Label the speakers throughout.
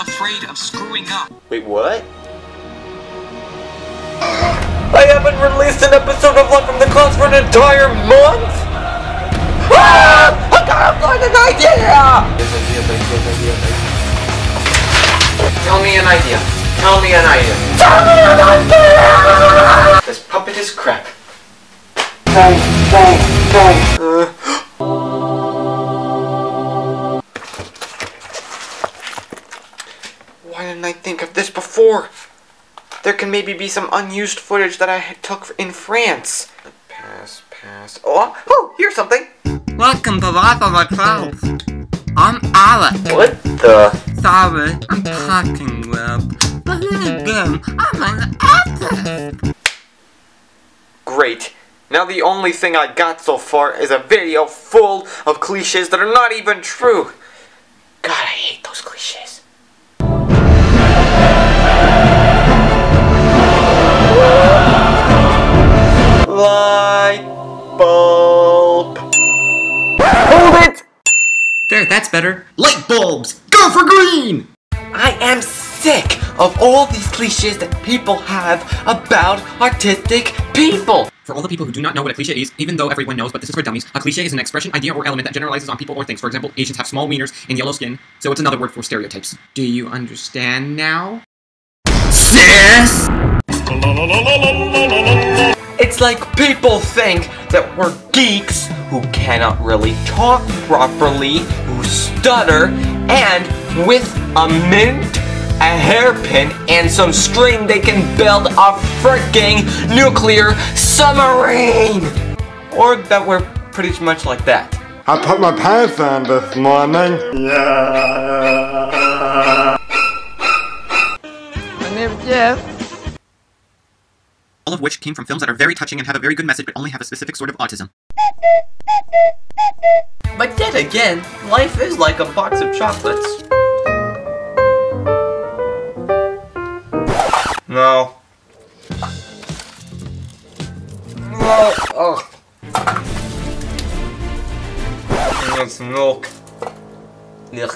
Speaker 1: afraid of screwing up.
Speaker 2: Wait, what? I haven't released an episode of Live from the Clouds for an entire month! Ah! I got an idea! Tell me an idea. Tell me an idea. Tell me an idea! This puppet is crap. Bang, bang, before? There can maybe be some unused footage that I took in France. Pass, pass. Oh, oh, here's something.
Speaker 3: Welcome to Life of the Clouds. I'm Alec.
Speaker 2: What the?
Speaker 3: Sorry, I'm talking with. But then again, I'm an autist.
Speaker 2: Great. Now the only thing I got so far is a video full of cliches that are not even true. God, I hate those cliches.
Speaker 3: There, that's better. Light bulbs! Go for green!
Speaker 2: I am sick of all these cliches that people have about autistic people.
Speaker 4: For all the people who do not know what a cliche is, even though everyone knows, but this is for dummies, a cliche is an expression, idea, or element that generalizes on people or things. For example, Asians have small wieners and yellow skin, so it's another word for stereotypes.
Speaker 3: Do you understand now? Sis!
Speaker 2: It's like people think that we're geeks who cannot really talk properly, who stutter, and with a mint, a hairpin, and some string they can build a freaking nuclear submarine! Or that we're pretty much like that.
Speaker 5: I put my pants on this morning. Yeah.
Speaker 3: My name's Jeff.
Speaker 4: All of which came from films that are very touching and have a very good message but only have a specific sort of autism.
Speaker 2: But then again, life is like a box of chocolates. No. No. Oh. It's milk. Milk.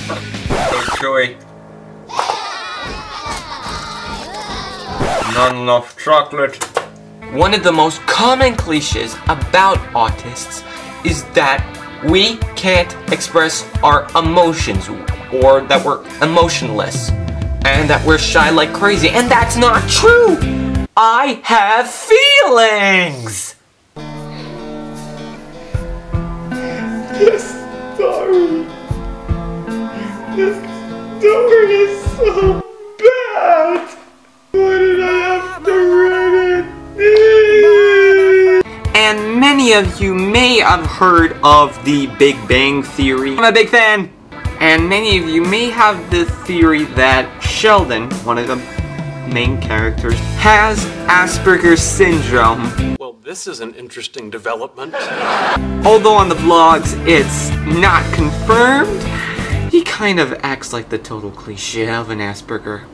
Speaker 2: So chewy. Not enough chocolate. One of the most common cliches about autists is that we can't express our emotions or that we're emotionless and that we're shy like crazy and that's not true. I have feelings. This of you may have heard of the Big Bang Theory. I'm a big fan. And many of you may have the theory that Sheldon, one of the main characters, has Asperger's syndrome.
Speaker 6: Well, this is an interesting development.
Speaker 2: Although on the blogs it's not confirmed, he kind of acts like the total cliche of an Asperger.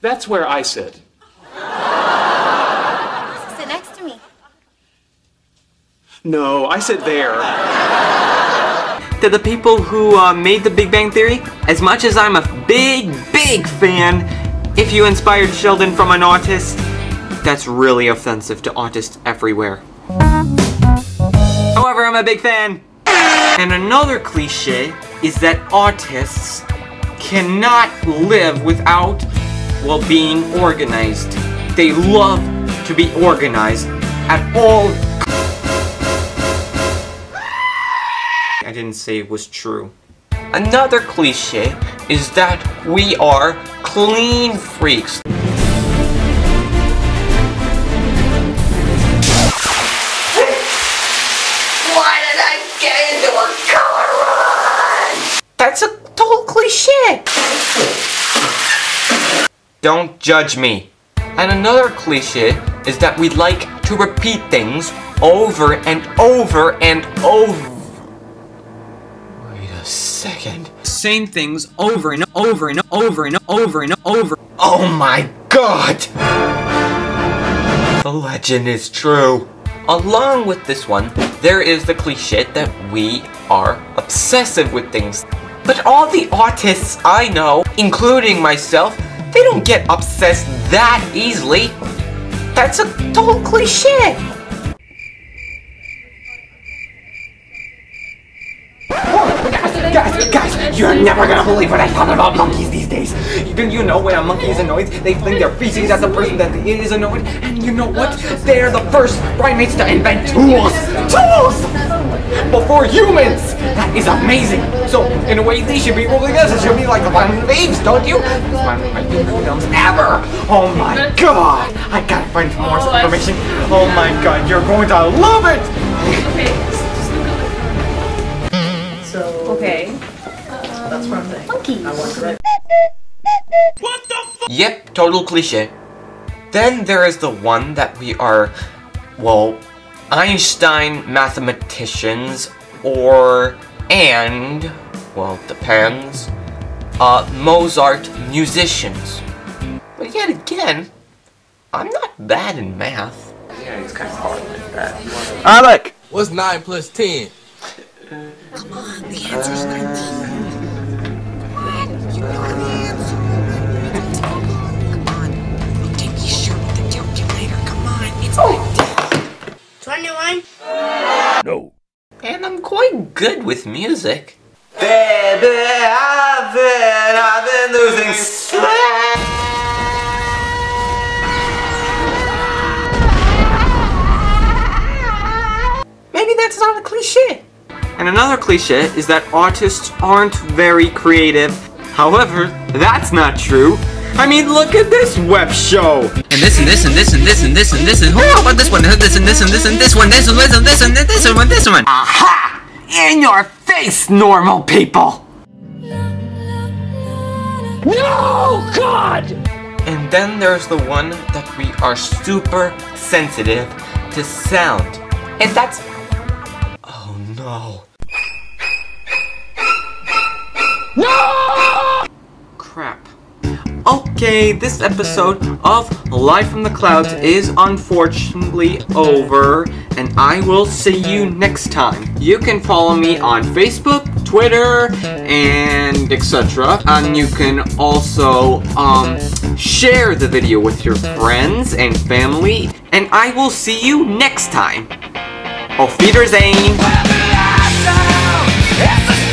Speaker 6: That's where I sit.
Speaker 7: Sit next to me.
Speaker 6: No, I sit there.
Speaker 2: To the people who uh, made the Big Bang Theory, as much as I'm a big, big fan, if you inspired Sheldon from an autist, that's really offensive to autists everywhere. However, I'm a big fan. And another cliche is that autists cannot live without, well, being organized. They love to be organized at all. Didn't say was true. Another cliche is that we are clean freaks. Why did I get into a color run? That's a total cliche. Don't judge me. And another cliche is that we like to repeat things over and over and over. Second.
Speaker 3: Same things over and over and over and over and over.
Speaker 2: Oh my god! The legend is true. along with this one, there is the cliche that we are obsessive with things. But all the autists I know, including myself, they don't get obsessed that easily. That's a total cliche.
Speaker 7: Guys, guys, you're never gonna believe what I found about monkeys these days. Do you know when a monkey is annoyed, they fling their feces at the person that is annoyed? And you know what? They're the first primates to invent tools! Tools! Before humans! That is amazing! So, in a way, they should be ruling us. It should be like the Violent Waves, don't you? It's one of my favorite films ever! Oh my god! I gotta find more oh, information. Oh my god, you're going to love it!
Speaker 8: What I'm saying. Monkeys.
Speaker 2: Yep, total cliche. Then there is the one that we are, well, Einstein mathematicians, or, and, well, depends, uh, Mozart musicians. But yet again, I'm not bad in math.
Speaker 9: Yeah, it's kind of hard like that.
Speaker 7: Alec!
Speaker 1: What's 9 plus 10?
Speaker 10: Come on, the answer's 19.
Speaker 8: 21?
Speaker 2: And I'm quite good with music.
Speaker 7: Baby, I've been, I've been losing sleep.
Speaker 2: Maybe that's not a cliche. And another cliche is that autists aren't very creative. However, that's not true. I mean, look at this web show.
Speaker 10: And this and this and this and this and this and this and oh, about this one, this and this and this and this one, this and this and this and this one, this one.
Speaker 7: Aha! In your face, normal people! No, God!
Speaker 2: And then there's the one that we are super sensitive to sound. And that's. Oh no. No! Crap. Okay, this episode of Live from the Clouds is unfortunately over, and I will see you next time. You can follow me on Facebook, Twitter, and etc. And you can also um, share the video with your friends and family, and I will see you next time. Auf Wiedersehen!
Speaker 7: It's the